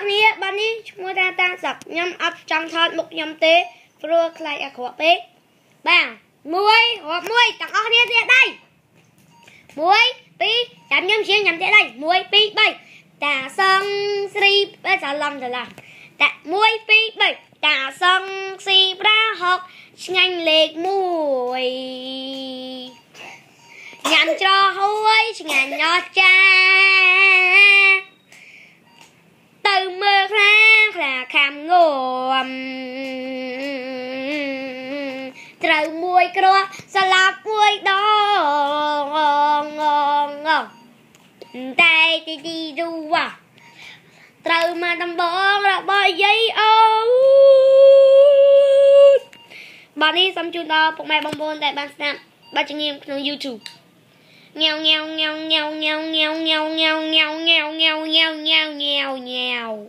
អរគ្នាបាទនេះឈ្មោះថាតាសឹកខ្ញុំអត់ចង់ថតមុខខ្ញុំទេព្រោះខ្លាចអាក្រក់ពេកបាទមួយរាប់មួយទាំងអស់គ្នាទៀតដៃ1 2ចាំខ្ញុំជិះញ៉ាំទៀតដៃ1 2 3តាសងស្រីច្រឡំច្រឡំតា1 2 3តាសងស៊ីប្រា6ឆ្ងាញ់លេខ1ញ៉ាំច្រហួយឆ្ងាញ់អស្ចា ត្រូវមួយគ្រាប់ស្លាប់មួយដងតែទីទីឌូវ៉ាត្រូវមកដំបងរបស់យាយអូបាទនេះសូមជូនដល់ពុកម៉ែបងប្អូនដែលបានស្ដាប់បាច់ជំនាញក្នុង YouTube ញ៉ាវញ៉ាវញ៉ាវញ៉ាវញ៉ាវញ៉ាវញ៉ាវញ៉ាវញ៉ាវញ៉ាវញ៉ាវញ៉ាវញ៉ាវញ៉ាវ